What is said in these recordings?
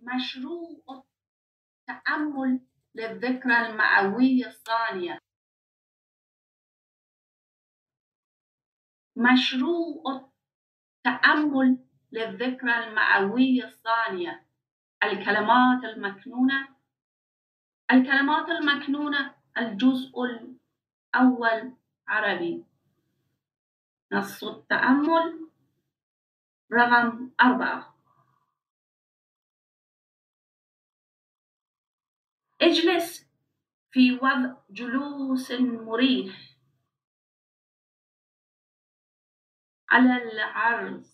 مشروع التأمل للذكرى المئوية الثانية. مشروع التأمل للذكرى المئوية الثانية. الكلمات المكنونة الكلمات المكنونة الجزء الأول عربي. نص التأمل رقم أربعة. اجلس في وضع جلوس مريح على العرض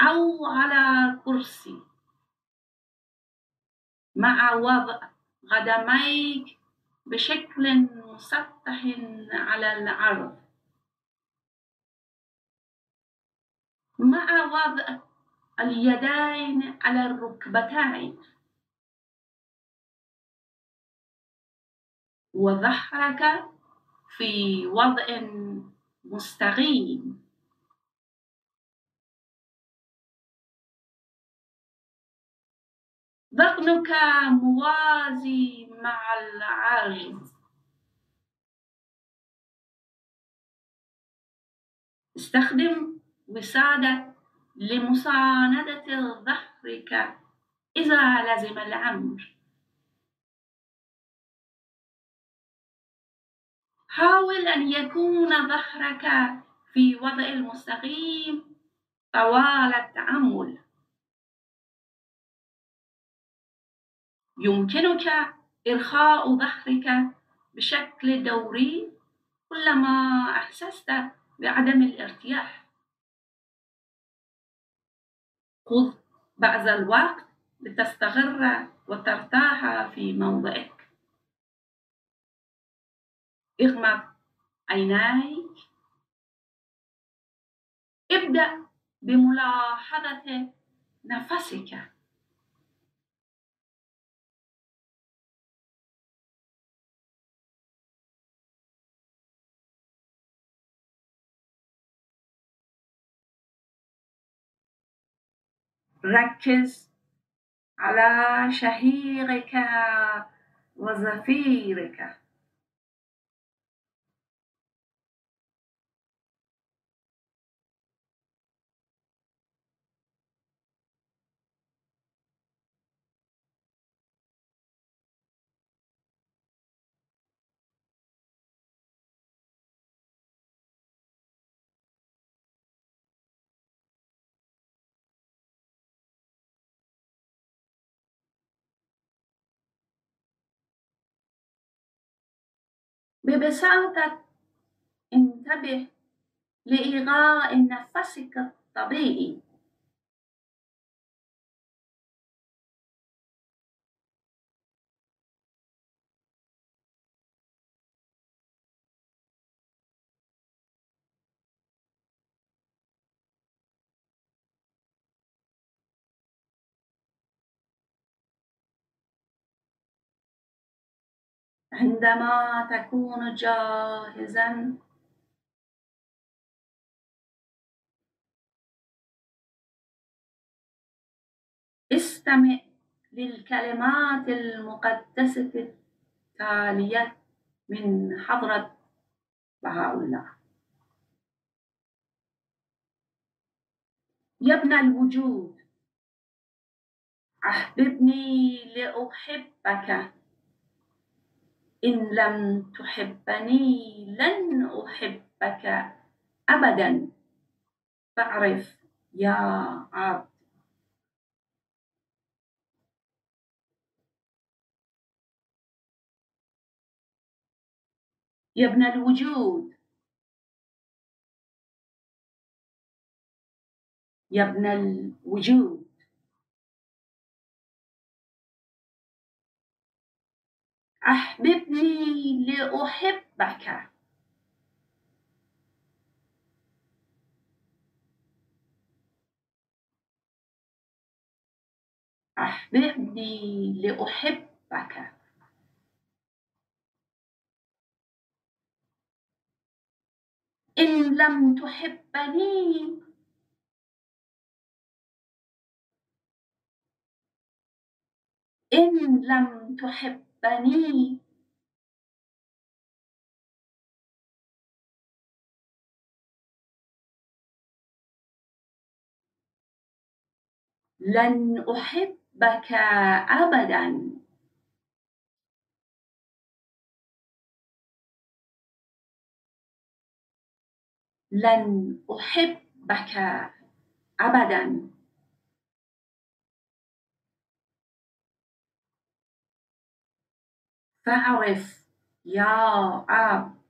أو على كرسي مع وضع قدميك بشكل مسطح على العرض. مع وضع اليدين على الركبتين. وظهرك في وضع مستقيم. ذقنك موازي مع العرض. استخدم وسادة لمساندة ظهرك إذا لزم الأمر. حاول أن يكون ظهرك في وضع المستقيم طوال التأمل. يمكنك إرخاء ظهرك بشكل دوري كلما أحسست بعدم الارتياح. خذ بعض الوقت لتستقر وترتاح في موضعك. اغمض عينيك ابدأ بملاحظة نفسك. ركز على شهيقك وزفيرك. ببساطة انتبه لإيغاء نفسك الطبيعي عندما تكون جاهزا. استمع للكلمات المقدسة التالية من حضرة بهاء الله. يا ابن الوجود أحببني لأحبك. إن لم تحبني لن أحبك أبدا. فاعرف يا عبد. يا ابن الوجود. يا ابن الوجود. أحببني لأحبك. أحببني لأحبك. إن لم تحبني إن لم تحب تحبني لن أحبك أبدا. لن أحبك أبدا. فاعرف يا عبد.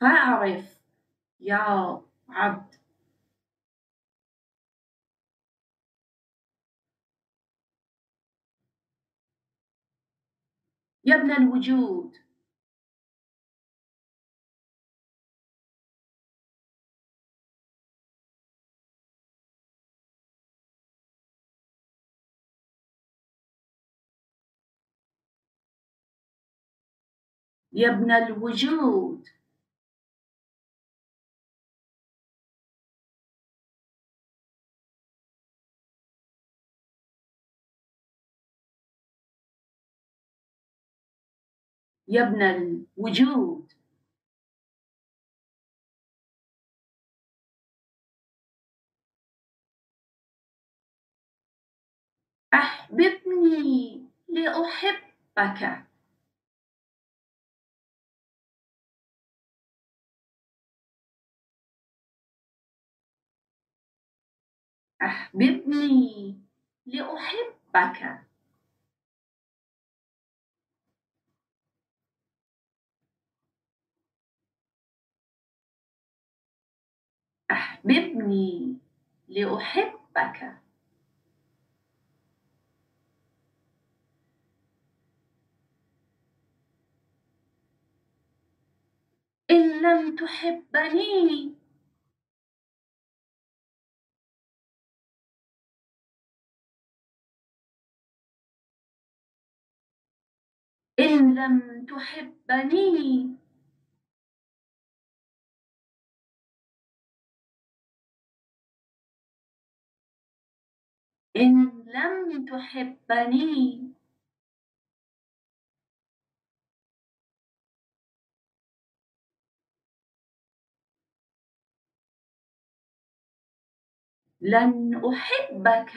فاعرف يا عبد. يا ابن الوجود. يا ابن الوجود. يا ابن الوجود. أحببني لأحبك. أحببني لأحبك. أحببني لأحبك. إن لم تحبني إن لم تحبني. إن لم تحبني. لن أحبك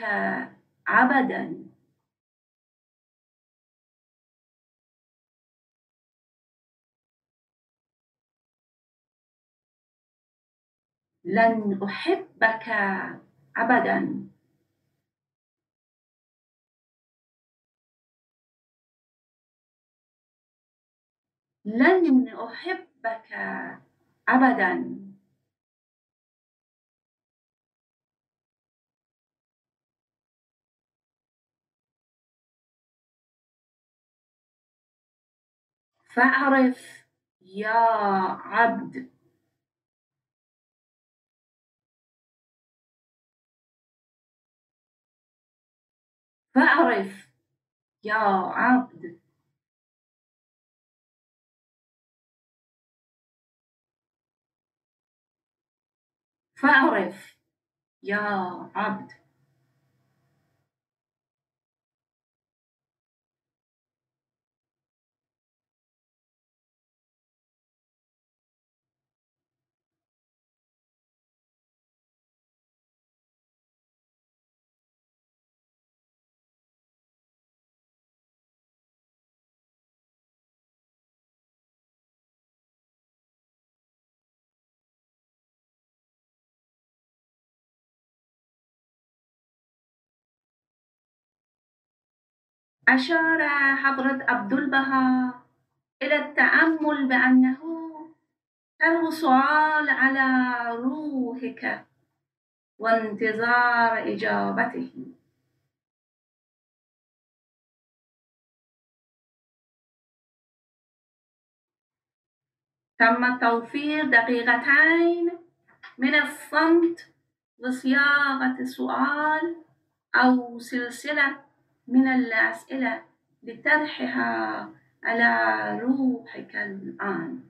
أبدا. لن أحبك أبدا. لن أحبك أبدا. فأعرف يا عبد فأعرف. يا عبد. فأعرف. يا عبد. أشار حضرة عبد البهاء إلى التأمل بأنه سؤال على روحك وانتظار إجابته. تم توفير دقيقتين من الصمت لصياغة سؤال أو سلسلة من الأسئلة لطرحها على روحك الآن.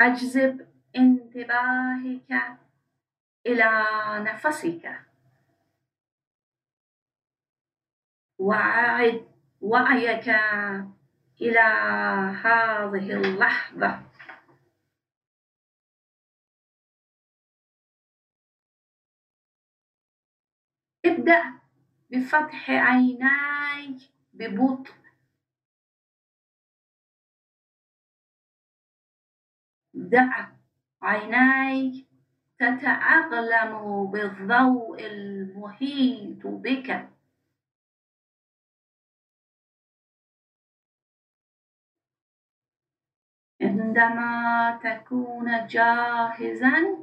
أجذب انتباهك إلى نفسك. وأعد وعيك إلى هذه اللحظة. ابدأ بفتح عينيك ببطء. دع عينيك تتأقلم بالضوء المحيط بك. عندما تكون جاهزا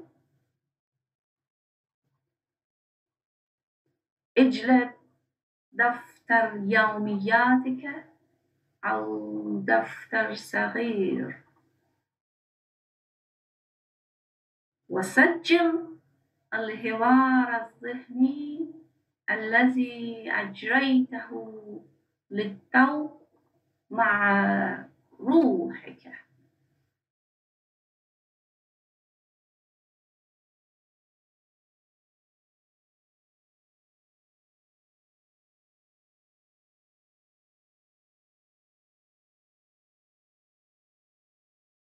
اجلب دفتر يومياتك أو دفتر صغير. وسجل الحوار الذهني الذي أجريته للتو مع روح